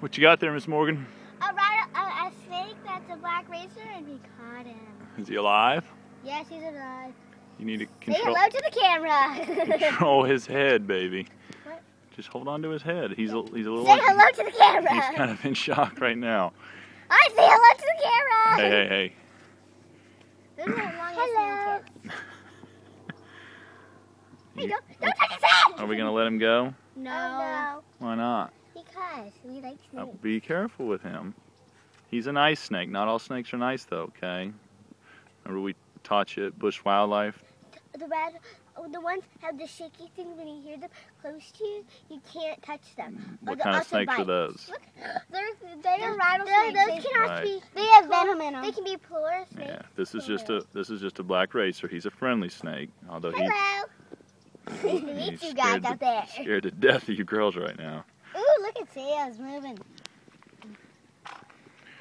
What you got there, Miss Morgan? A, rat- a, a snake that's a black racer and we caught him. Is he alive? Yes, he's alive. You need to control. Say control, hello to the camera. control his head, baby. What? Just hold on to his head. He's a, he's a little. Say hello to the camera. He's kind of in shock right now. I say hello to the camera. Hey, hey, hey. This is how long hello. Hey, don't, oh. don't touch his head. Are we gonna let him go? No. Oh, no. Why not? Because we like Uh, snakes. be careful with him. He's a nice snake. Not all snakes are nice, though. Okay. Remember we taught you at Bush Wildlife. The red, oh, the ones have the shaky thing when you hear them close to you, you can't touch them. What they'll kind of also snakes are those? Look, they're, they are rattlesnakes. Those, They- can also Right. be. They have venom in them. They can be polar snakes. Yeah. This is just a this is just a black racer. He's a friendly snake, although he Hello. Nice to meet he's you guys scared out there. scared to death of you girls right now. At moving.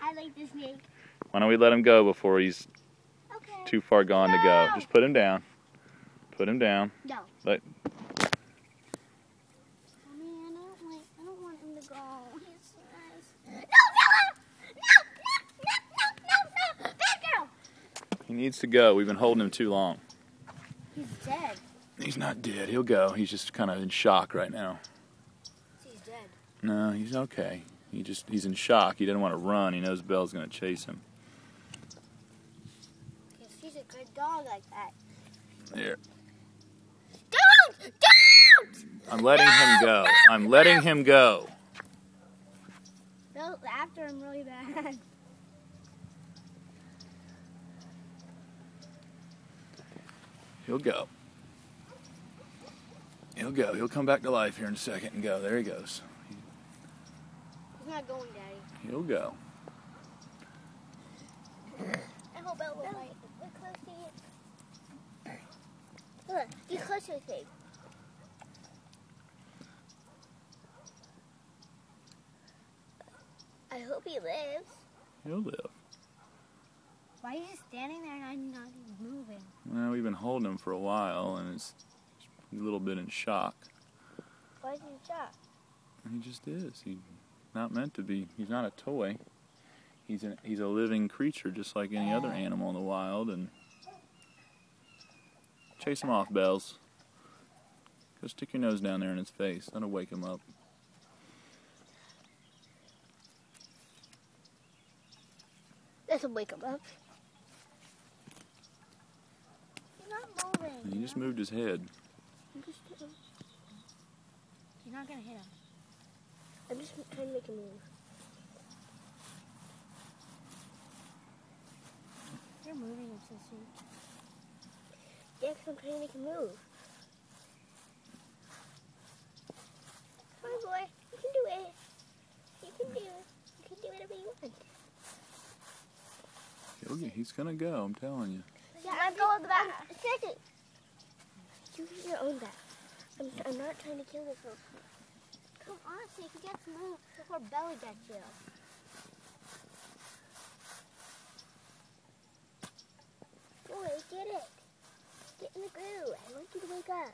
I like this snake. Why don't we let him go before he's Okay. too far gone to go? Just put him down. Put him down. No. Let Mommy, I don't like. I don't want him to go. He's nice. No, No, no, no, no, no, no! Bad girl. he needs to go. We've been holding him too long. He's dead. He's not dead. He'll go. He's just kind of in shock right now. Dead. No, he's okay. He just he's in shock. He doesn't want to run. He knows Belle's going to chase him. Because he's a good dog like that. There. Don't! Don't! I'm letting him go. I'm letting him go. They'll after him really bad. He'll go. He'll go. He'll come back to life here in a second and go. There he goes. Not going, Daddy. He'll go. I hope Bella will bite. Look close to you. Look, get close to. I hope he lives. He'll live. Why are you just standing there and I'm not even moving? Well, we've been holding him for a while, and it's a little bit in shock. Why is he shot? He just is. He's not meant to be. He's not a toy. He's a he's a living creature, just like any other animal in the wild. And chase him off, Bells. Go stick your nose down there in his face. That'll wake him up. This'll wake him up. He's not moving. He just moved his head. You're not gonna hit him. I'm just trying to make him move. You're moving him, Sissy. Yeah, 'cause I'm trying to make him move. Come on, boy. You can do it. You can do it. You can do whatever you want. He'll he's gonna go. I'm telling you. Yeah, I'm going back. Sissy. You get your own back. I'm, I'm not trying to kill this little Come on, Snake. You get to before Belly gets you. Boy, get it. Get in the groove. I want you to wake up.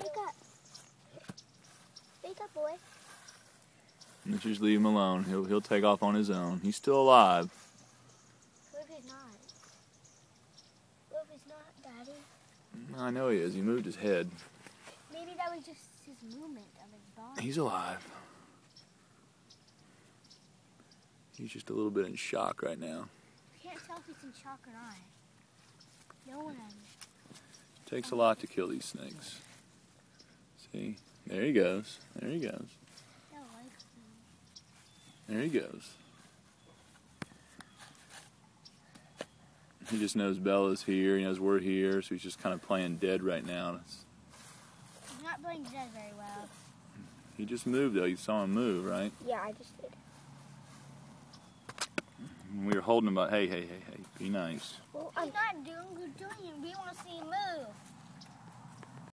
Wake up. Wake up, boy. Let's just leave him alone. He'll he'll take off on his own. He's still alive. What if he's not? What if he's not, Daddy? I know he is. He moved his head. Maybe that was just his movement of his body. He's alive. He's just a little bit in shock right now. You can't tell if he's in shock or not. No one. Takes a lot to kill these snakes. See? There he goes. There he goes. There he goes. He just knows Bella's here. He knows we're here, so he's just kind of playing dead right now. It's- not playing dead very well. he just moved though. You saw him move, right? Yeah, I just did. We were holding him, but hey, hey, hey, hey, be nice. Well, I'm not doing good doing it. We want to see him move.